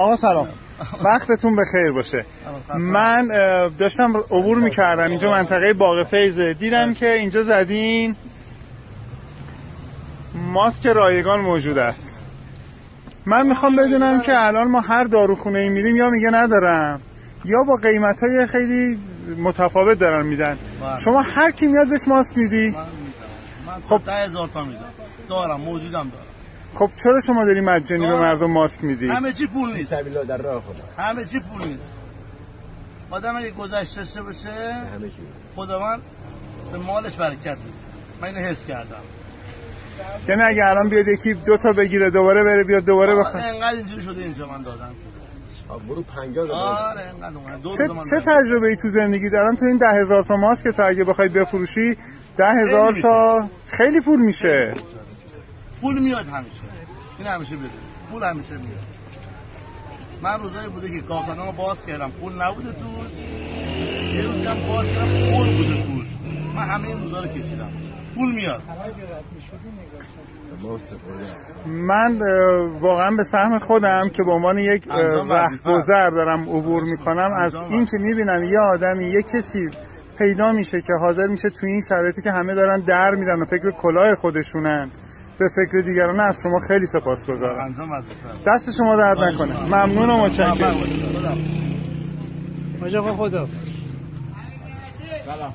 آقا سلام. وقتتون بخیر باشه. من داشتم عبور می‌کردم. اینجا منطقه باغ فیضه دیدم که اینجا زدین. ماسک رایگان موجود است. من می‌خوام بدونم که الان ما هر داروخونه ای میریم یا میگه ندارم. یا با قیمت های خیلی متفاوت دارن میدن. بله. شما هر کی میاد بهش ماسک میدی. من میدم. من. خب. ده هزار تا میدم. دارم موجودم دارم. خب چرا شما داری مجانی به. مردم ماسک میدی؟ همه چی پول نیست. سبیلا در راه خدا. همه چی پول نیست. آدم اگه گذشته باشه همه چی. خدا من به مالش برکت میده. من اینو حس کردم. یعنی اگه الان بیاد یکی دو تا بگیره دوباره بره بیاد دوباره بخواد. انقدر اینجوری شده اینجا من دادم. برو پنجاه دلار آره انقدر چه, چه. تجربه ای تو زندگی؟ دارم تو این ده هزار تا ماسک تو اگه بخوای بفروشی ده هزار خیلی تا خیلی پول میشه. پول میاد همیشه. این همیشه بده پول همیشه میاد. من روزایی بوده که کارخانه باز کردم. پول نبوده توش یه روزی هم باز کردم پول بوده توش من همه این روزا رو کشیدم. پول میاد. من واقعا به سهم خودم که به عنوان یک رهگذر دارم عبور می‌کنم از این که می‌بینم یه آدمی یه کسی پیدا میشه که حاضر میشه تو این شرایطی که همه دارن در میرن و فکر کلاه خودشونن. به فکر دیگران از شما خیلی سپاس گذارم دست شما درد نکنه ممنون و متشکرم آقا خدا سلام